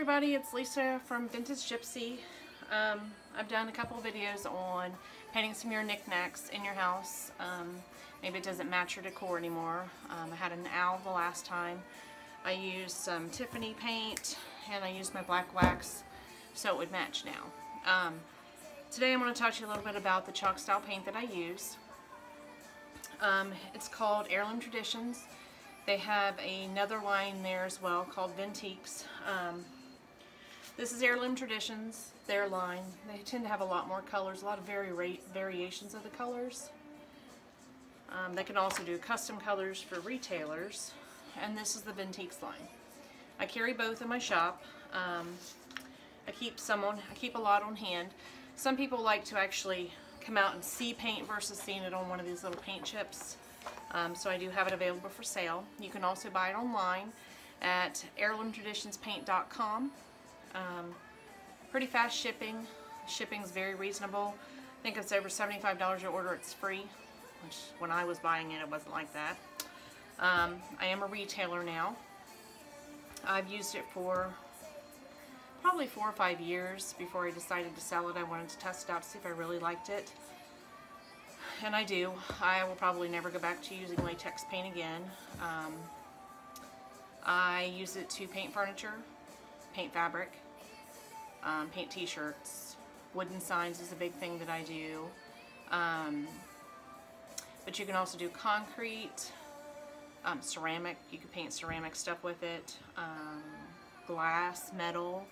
everybody, it's Lisa from Vintage Gypsy. Um, I've done a couple videos on painting some of your knickknacks in your house. Um, maybe it doesn't match your decor anymore. Um, I had an owl the last time. I used some Tiffany paint and I used my black wax so it would match now. Um, today I'm going to talk to you a little bit about the chalk style paint that I use. Um, it's called Heirloom Traditions. They have another line there as well called Vintiques. Um, this is Heirloom Traditions, their line. They tend to have a lot more colors, a lot of vari variations of the colors. Um, they can also do custom colors for retailers. And this is the Vintiques line. I carry both in my shop. Um, I keep some on, I keep a lot on hand. Some people like to actually come out and see paint versus seeing it on one of these little paint chips. Um, so I do have it available for sale. You can also buy it online at heirloomtraditionspaint.com. Um, pretty fast shipping. Shipping is very reasonable. I think it's over $75 a order. It's free, which when I was buying it, it wasn't like that. Um, I am a retailer now. I've used it for probably four or five years before I decided to sell it. I wanted to test it out to see if I really liked it and I do. I will probably never go back to using latex paint again. Um, I use it to paint furniture, paint fabric, um, paint t-shirts. Wooden signs is a big thing that I do. Um, but you can also do concrete, um, ceramic. You can paint ceramic stuff with it. Um, glass, metal,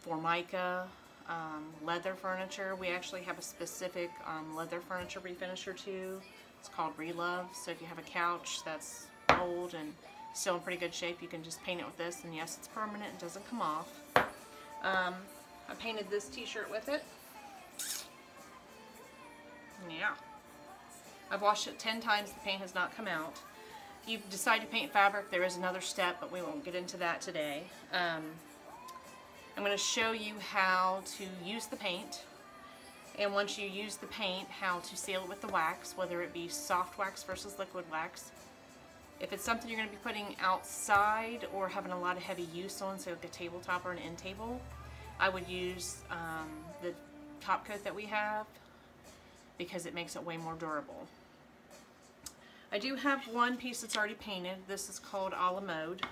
formica, um, leather furniture. We actually have a specific um, leather furniture refinisher too. It's called Relove. So if you have a couch that's old and still in pretty good shape, you can just paint it with this. And yes, it's permanent. It doesn't come off. Um, I painted this t-shirt with it. Yeah. I've washed it 10 times. The paint has not come out. If you decide to paint fabric, there is another step, but we won't get into that today. Um, I'm going to show you how to use the paint and once you use the paint how to seal it with the wax whether it be soft wax versus liquid wax. If it's something you're going to be putting outside or having a lot of heavy use on so like a tabletop or an end table I would use um, the top coat that we have because it makes it way more durable. I do have one piece that's already painted. This is called a la mode.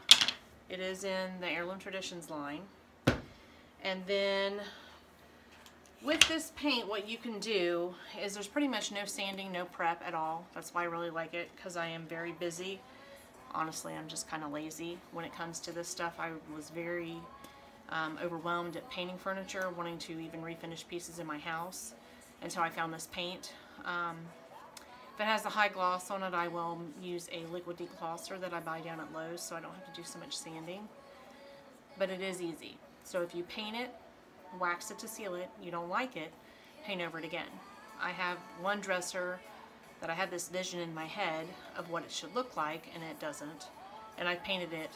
It is in the Heirloom Traditions line. And then with this paint, what you can do is there's pretty much no sanding, no prep at all. That's why I really like it, because I am very busy. Honestly, I'm just kind of lazy when it comes to this stuff. I was very um, overwhelmed at painting furniture, wanting to even refinish pieces in my house until I found this paint. Um, if it has a high gloss on it, I will use a liquid deglosser that I buy down at Lowe's so I don't have to do so much sanding. But it is easy. So if you paint it, wax it to seal it, you don't like it, paint over it again. I have one dresser that I had this vision in my head of what it should look like and it doesn't. And I painted it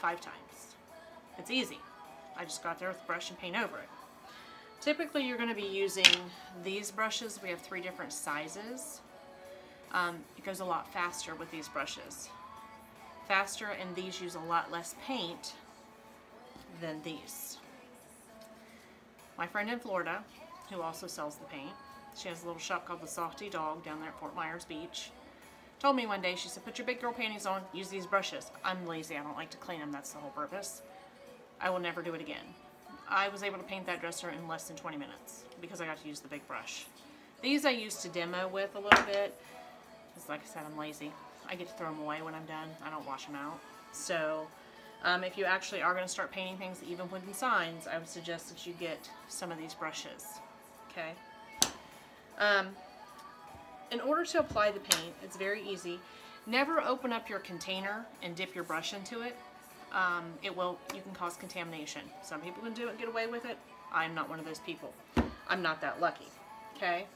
five times. It's easy. I just got there with brush and paint over it. Typically you're going to be using these brushes. We have three different sizes. Um, it goes a lot faster with these brushes. Faster and these use a lot less paint than these. My friend in Florida, who also sells the paint, she has a little shop called the Softy Dog down there at Fort Myers Beach, told me one day, she said, put your big girl panties on, use these brushes. I'm lazy, I don't like to clean them, that's the whole purpose. I will never do it again. I was able to paint that dresser in less than 20 minutes because I got to use the big brush. These I used to demo with a little bit. Because like I said, I'm lazy. I get to throw them away when I'm done. I don't wash them out. So um, if you actually are going to start painting things, even wooden signs, I would suggest that you get some of these brushes. Okay. Um, in order to apply the paint, it's very easy. Never open up your container and dip your brush into it. Um, it will, you can cause contamination. Some people can do it and get away with it. I'm not one of those people. I'm not that lucky. Okay.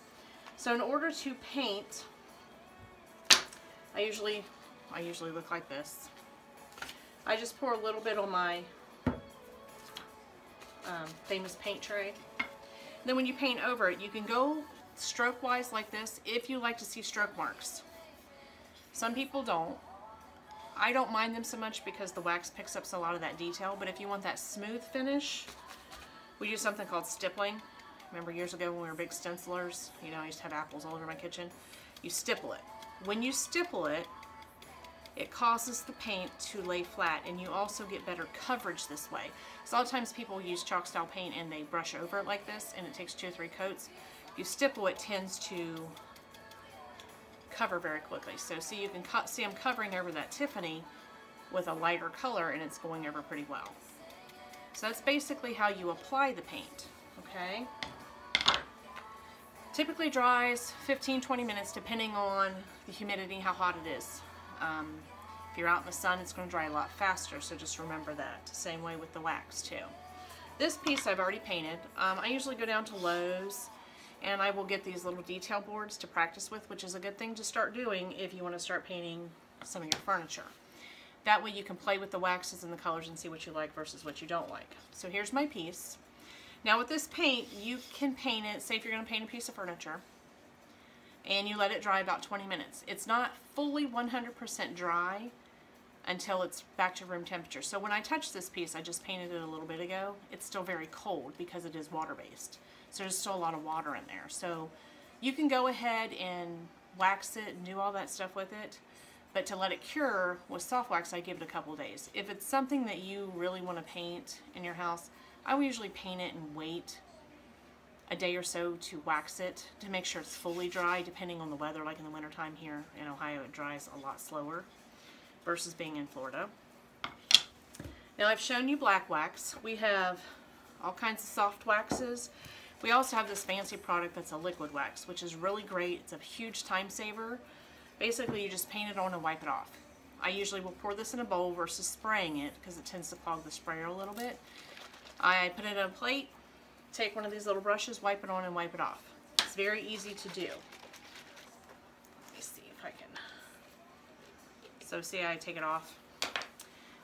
So in order to paint, I usually, I usually look like this. I just pour a little bit on my um, famous paint tray. Then when you paint over it, you can go stroke-wise like this if you like to see stroke marks. Some people don't. I don't mind them so much because the wax picks up so a lot of that detail, but if you want that smooth finish, we use something called stippling. Remember years ago when we were big stencilers, you know, I used to have apples all over my kitchen. You stipple it. When you stipple it, it causes the paint to lay flat and you also get better coverage this way. So a lot of times people use chalk style paint and they brush over it like this and it takes two or three coats. You stipple it tends to cover very quickly. So see you can see I'm covering over that Tiffany with a lighter color and it's going over pretty well. So that's basically how you apply the paint, okay? Typically dries 15-20 minutes depending on the humidity, how hot it is. Um, if you're out in the sun, it's going to dry a lot faster, so just remember that. Same way with the wax, too. This piece I've already painted. Um, I usually go down to Lowe's, and I will get these little detail boards to practice with, which is a good thing to start doing if you want to start painting some of your furniture. That way you can play with the waxes and the colors and see what you like versus what you don't like. So here's my piece. Now with this paint, you can paint it, say if you're going to paint a piece of furniture, and you let it dry about 20 minutes. It's not fully 100% dry until it's back to room temperature. So when I touch this piece, I just painted it a little bit ago, it's still very cold because it is water-based. So there's still a lot of water in there. So you can go ahead and wax it and do all that stuff with it, but to let it cure with soft wax, I give it a couple days. If it's something that you really want to paint in your house, I will usually paint it and wait a day or so to wax it to make sure it's fully dry depending on the weather like in the wintertime here in Ohio it dries a lot slower versus being in Florida. Now I've shown you black wax. We have all kinds of soft waxes. We also have this fancy product that's a liquid wax which is really great. It's a huge time saver. Basically you just paint it on and wipe it off. I usually will pour this in a bowl versus spraying it because it tends to clog the sprayer a little bit. I put it in a plate, take one of these little brushes, wipe it on and wipe it off. It's very easy to do. Let me see if I can. So see I take it off.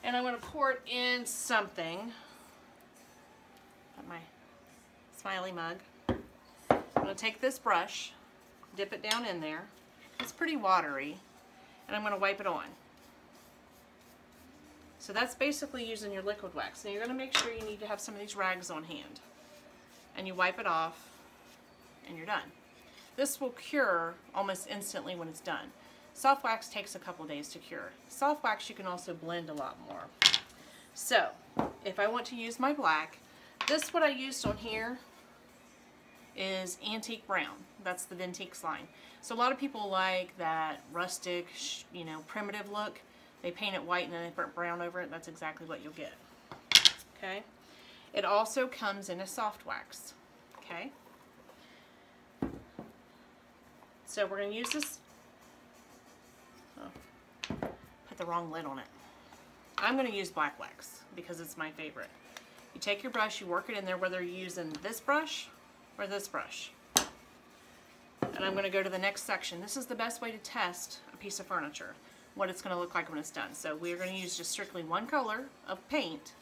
And I'm going to pour it in something. My smiley mug. I'm going to take this brush, dip it down in there. It's pretty watery. And I'm going to wipe it on. So that's basically using your liquid wax. Now you're going to make sure you need to have some of these rags on hand and you wipe it off and you're done. This will cure almost instantly when it's done. Soft wax takes a couple days to cure. Soft wax you can also blend a lot more. So, if I want to use my black, this what I used on here is antique brown. That's the Vintiques line. So a lot of people like that rustic, you know, primitive look. They paint it white and then they put brown over it. That's exactly what you'll get. Okay. It also comes in a soft wax, okay? So we're going to use this, the wrong lid on it. I'm going to use black wax because it's my favorite. You take your brush, you work it in there whether you're using this brush or this brush. And I'm going to go to the next section. This is the best way to test a piece of furniture, what it's going to look like when it's done. So we're going to use just strictly one color of paint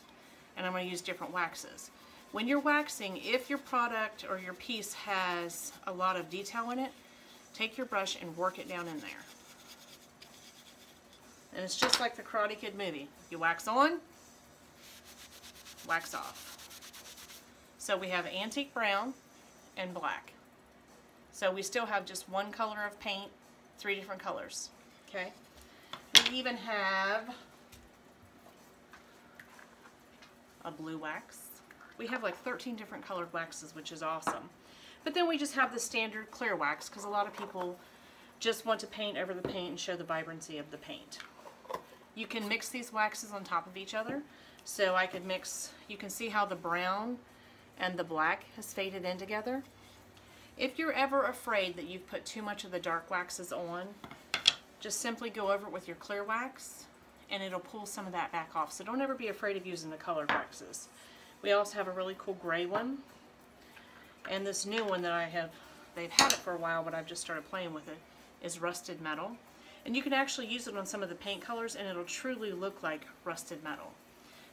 and I'm going to use different waxes. When you're waxing, if your product or your piece has a lot of detail in it, take your brush and work it down in there. And it's just like the Karate Kid movie. You wax on, wax off. So we have antique brown and black. So we still have just one color of paint, three different colors. Okay. We even have a blue wax. We have like 13 different colored waxes, which is awesome. But then we just have the standard clear wax because a lot of people just want to paint over the paint and show the vibrancy of the paint. You can mix these waxes on top of each other. So I could mix, you can see how the brown and the black has faded in together. If you're ever afraid that you've put too much of the dark waxes on, just simply go over it with your clear wax and it'll pull some of that back off. So don't ever be afraid of using the colored waxes. We also have a really cool gray one. And this new one that I have, they've had it for a while, but I've just started playing with it, is rusted metal. And you can actually use it on some of the paint colors and it'll truly look like rusted metal.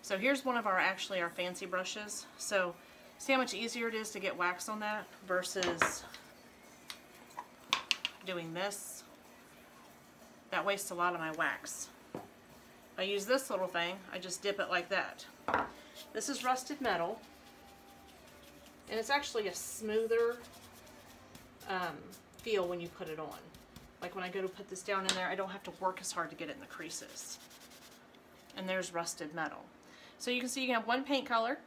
So here's one of our, actually our fancy brushes. So see how much easier it is to get wax on that versus doing this. That wastes a lot of my wax. I use this little thing. I just dip it like that. This is rusted metal. And it's actually a smoother um, feel when you put it on. Like when I go to put this down in there, I don't have to work as hard to get it in the creases. And there's rusted metal. So you can see you can have one paint color,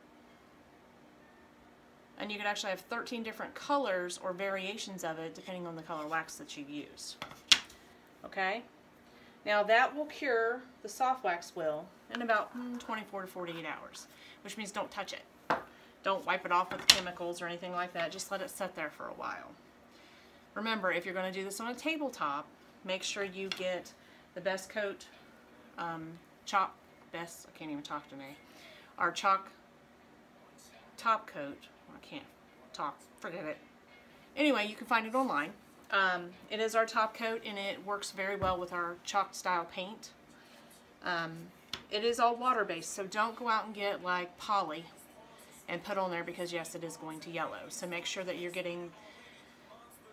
and you can actually have 13 different colors or variations of it depending on the color wax that you use. Okay? Now that will cure, the soft wax will, in about mm, 24 to 48 hours, which means don't touch it. Don't wipe it off with chemicals or anything like that. Just let it sit there for a while. Remember, if you're going to do this on a tabletop, make sure you get the best coat um, chalk, best, I can't even talk to me, our chalk top coat I can't talk, forget it. Anyway, you can find it online. Um, it is our top coat and it works very well with our chalk style paint. Um, it is all water based, so don't go out and get like poly and put on there because yes, it is going to yellow. So make sure that you're getting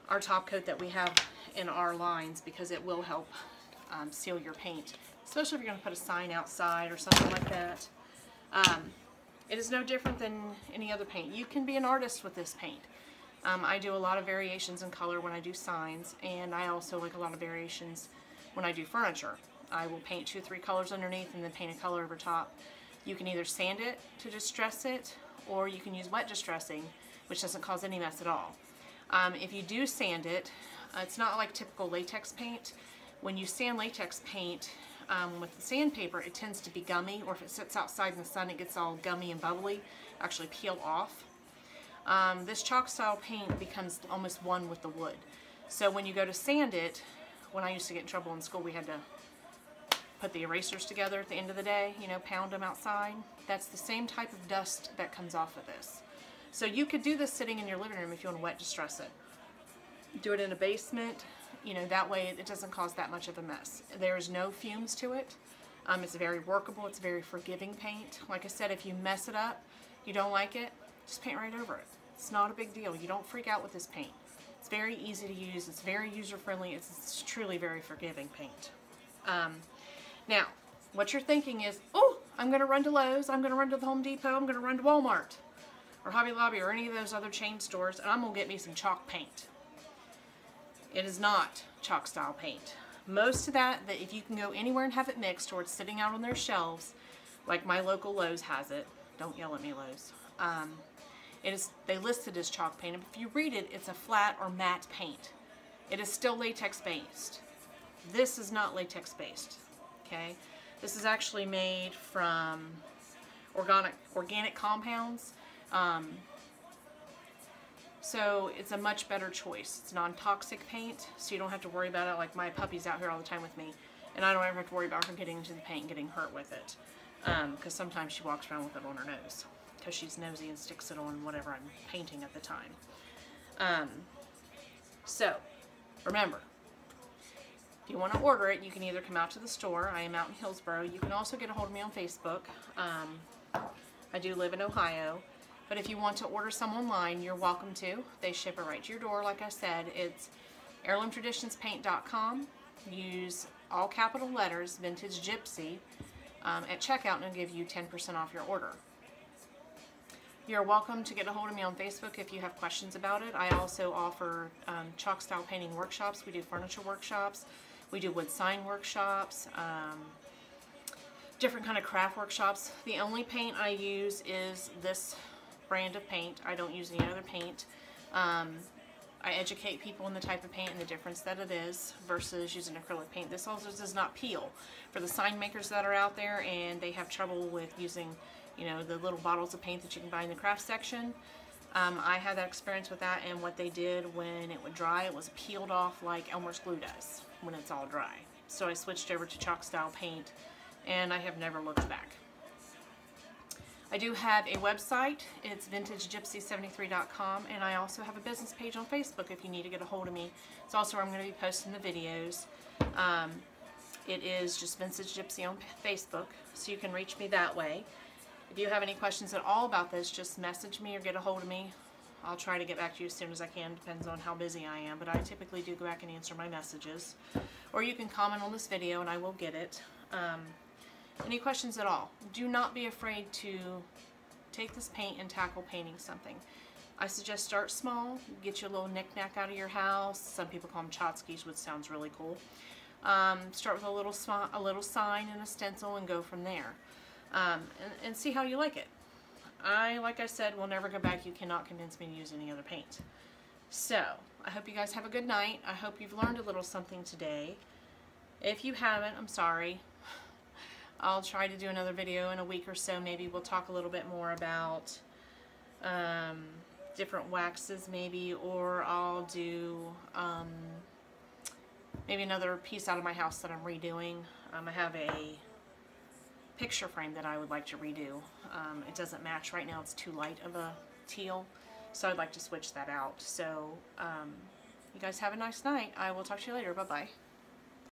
our top coat that we have in our lines because it will help um, seal your paint, especially if you're going to put a sign outside or something like that. Um, it is no different than any other paint. You can be an artist with this paint. Um, I do a lot of variations in color when I do signs, and I also like a lot of variations when I do furniture. I will paint two or three colors underneath and then paint a color over top. You can either sand it to distress it, or you can use wet distressing, which doesn't cause any mess at all. Um, if you do sand it, uh, it's not like typical latex paint. When you sand latex paint, um, with the sandpaper, it tends to be gummy, or if it sits outside in the sun, it gets all gummy and bubbly, actually peel off. Um, this chalk style paint becomes almost one with the wood. So when you go to sand it, when I used to get in trouble in school, we had to put the erasers together at the end of the day, you know, pound them outside. That's the same type of dust that comes off of this. So you could do this sitting in your living room if you want to wet distress it. Do it in a basement, you know, that way it doesn't cause that much of a mess. There's no fumes to it. Um, it's very workable. It's very forgiving paint. Like I said, if you mess it up, you don't like it, just paint right over it. It's not a big deal. You don't freak out with this paint. It's very easy to use. It's very user-friendly. It's, it's, truly very forgiving paint. Um, now, what you're thinking is, oh, I'm going to run to Lowe's. I'm going to run to the Home Depot. I'm going to run to Walmart or Hobby Lobby or any of those other chain stores, and I'm going to get me some chalk paint. It is not chalk style paint. Most of that, that if you can go anywhere and have it mixed or it's sitting out on their shelves, like my local Lowe's has it, don't yell at me Lowe's, um, it is, they list it as chalk paint. If you read it, it's a flat or matte paint. It is still latex based. This is not latex based, okay? This is actually made from organic, organic compounds. Um, so it's a much better choice. It's non-toxic paint, so you don't have to worry about it like my puppy's out here all the time with me. And I don't ever have to worry about her getting into the paint and getting hurt with it. Because um, sometimes she walks around with it on her nose. Because she's nosy and sticks it on whatever I'm painting at the time. Um, so, remember, if you want to order it, you can either come out to the store. I am out in Hillsboro. You can also get a hold of me on Facebook. Um, I do live in Ohio. But if you want to order some online, you're welcome to. They ship it right to your door, like I said. It's heirloomtraditionspaint.com. Use all capital letters, Vintage Gypsy, um, at checkout and it'll give you 10% off your order. You're welcome to get a hold of me on Facebook if you have questions about it. I also offer um, chalk style painting workshops. We do furniture workshops. We do wood sign workshops. Um, different kind of craft workshops. The only paint I use is this brand of paint. I don't use any other paint. Um, I educate people on the type of paint and the difference that it is versus using acrylic paint. This also does not peel. For the sign makers that are out there and they have trouble with using, you know, the little bottles of paint that you can buy in the craft section, um, I had that experience with that and what they did when it would dry, it was peeled off like Elmer's glue does when it's all dry. So I switched over to chalk style paint and I have never looked back. I do have a website. It's vintagegypsy73.com and I also have a business page on Facebook if you need to get a hold of me. It's also where I'm going to be posting the videos. Um, it is just Vintage Gypsy on Facebook, so you can reach me that way. If you have any questions at all about this, just message me or get a hold of me. I'll try to get back to you as soon as I can. Depends on how busy I am, but I typically do go back and answer my messages. Or you can comment on this video and I will get it. Um, Any questions at all? Do not be afraid to take this paint and tackle painting something. I suggest start small, get your little knick-knack out of your house. Some people call them tchotchkes, which sounds really cool. Um, start with a little, a little sign and a stencil and go from there. Um, and, and see how you like it. I, like I said, will never go back. You cannot convince me to use any other paint. So, I hope you guys have a good night. I hope you've learned a little something today. If you haven't, I'm sorry. I'll try to do another video in a week or so. Maybe we'll talk a little bit more about um, different waxes maybe, or I'll do um, maybe another piece out of my house that I'm redoing. Um, I have a picture frame that I would like to redo. Um, it doesn't match right now. It's too light of a teal. So I'd like to switch that out. So um, you guys have a nice night. I will talk to you later. Bye-bye.